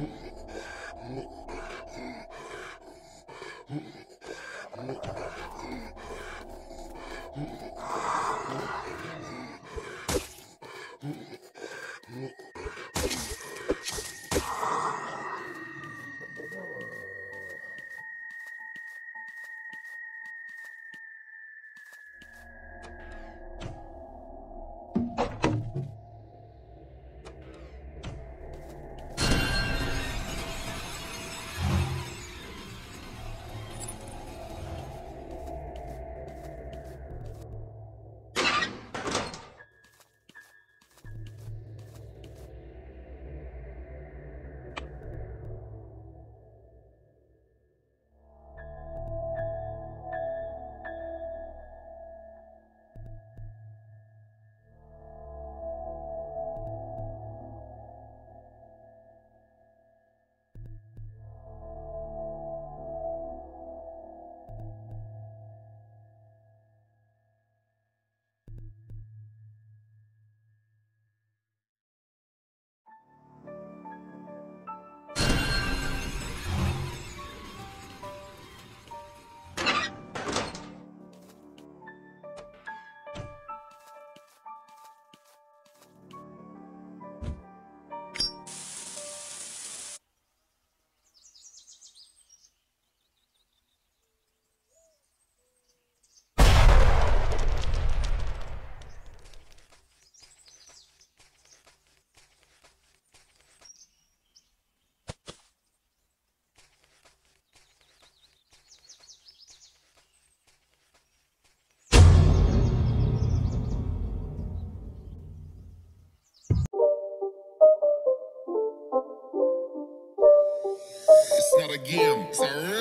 Mm-hmm. It's